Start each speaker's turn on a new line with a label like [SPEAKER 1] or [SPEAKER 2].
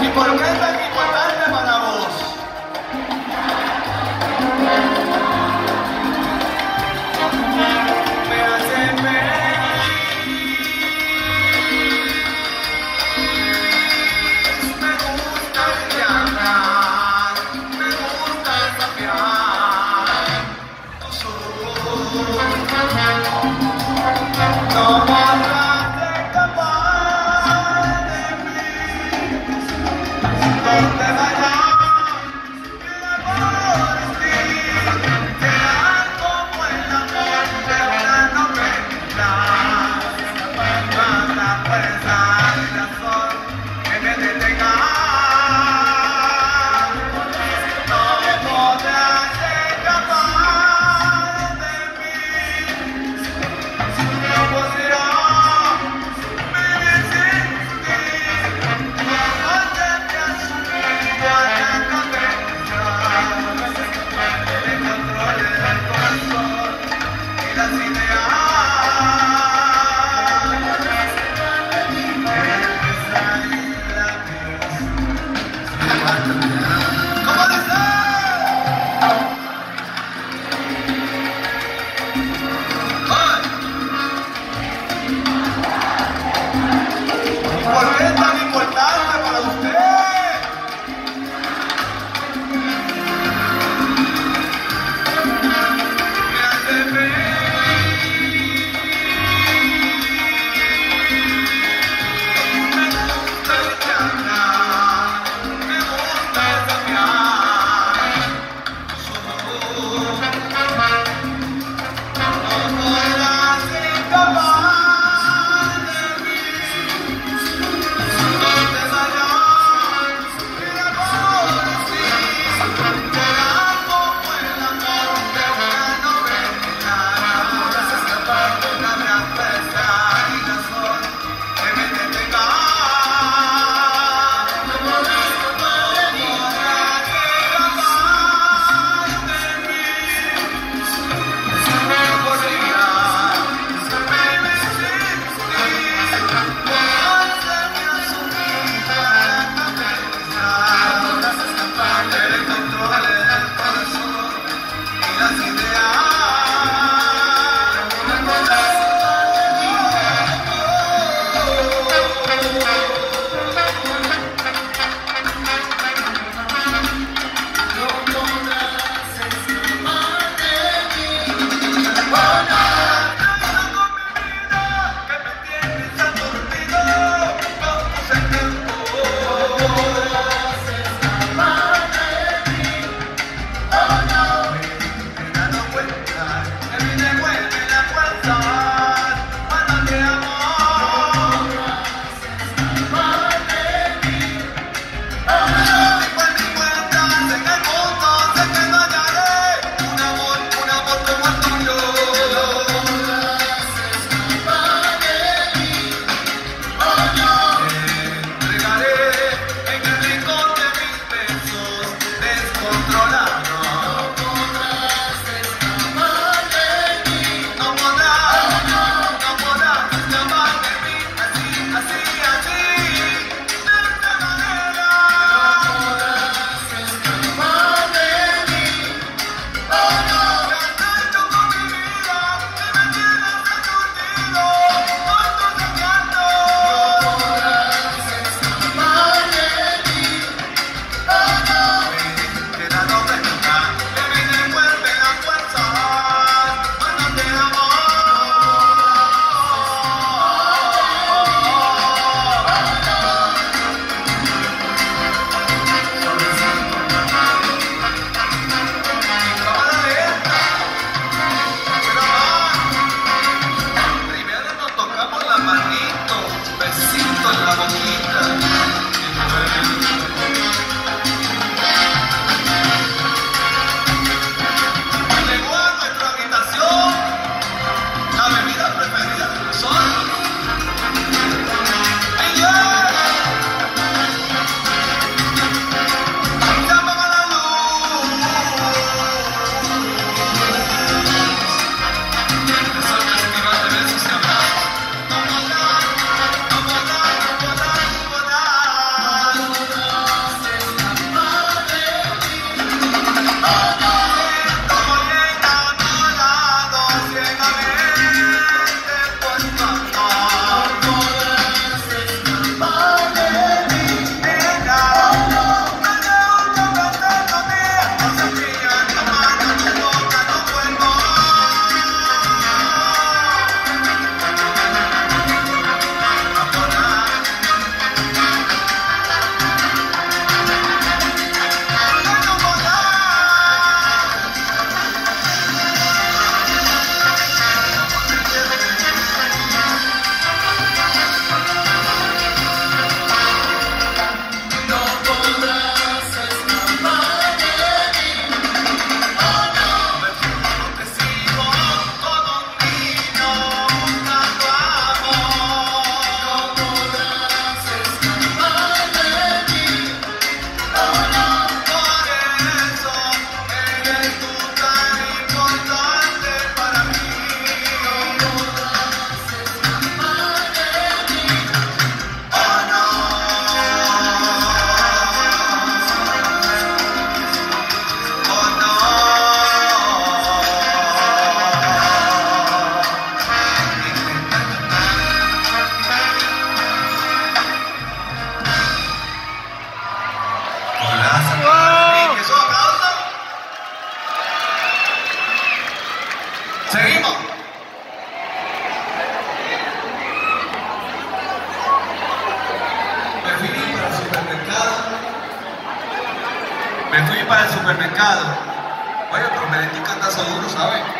[SPEAKER 1] Y por para el supermercado. Oye, pero me di cantazo duro, ¿sabes?